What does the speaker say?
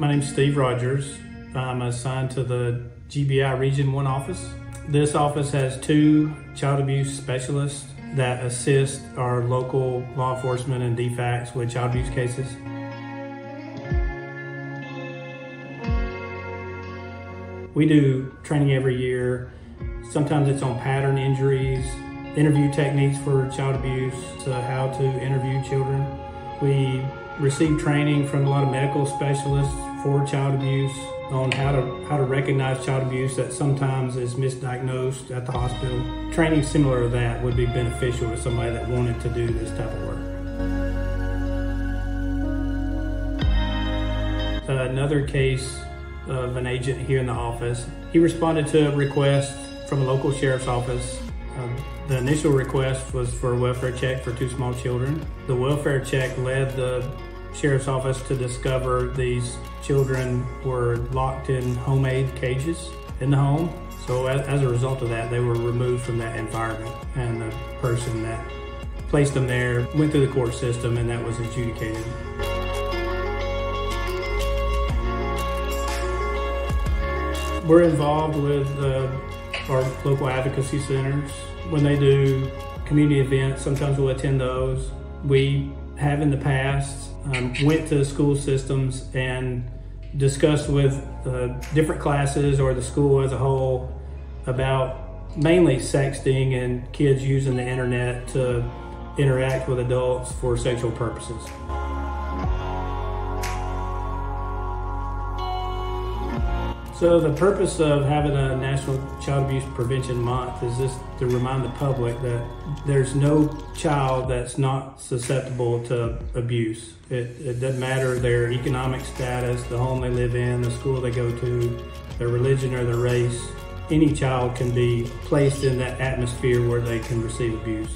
My name's Steve Rogers. I'm assigned to the GBI Region 1 office. This office has two child abuse specialists that assist our local law enforcement and DFACs with child abuse cases. We do training every year. Sometimes it's on pattern injuries, interview techniques for child abuse, to how to interview children. We receive training from a lot of medical specialists for child abuse on how to how to recognize child abuse that sometimes is misdiagnosed at the hospital. Training similar to that would be beneficial to somebody that wanted to do this type of work. Another case of an agent here in the office. He responded to a request from a local sheriff's office. Um, the initial request was for a welfare check for two small children. The welfare check led the sheriff's office to discover these children were locked in homemade cages in the home. So as, as, a result of that, they were removed from that environment and the person that placed them there went through the court system and that was adjudicated. We're involved with uh, our local advocacy centers. When they do community events, sometimes we'll attend those. We have in the past um, went to school systems and discussed with uh, different classes or the school as a whole about mainly sexting and kids using the internet to interact with adults for sexual purposes. So the purpose of having a National Child Abuse Prevention Month is just to remind the public that there's no child that's not susceptible to abuse. It, it doesn't matter their economic status, the home they live in, the school they go to, their religion or their race. Any child can be placed in that atmosphere where they can receive abuse.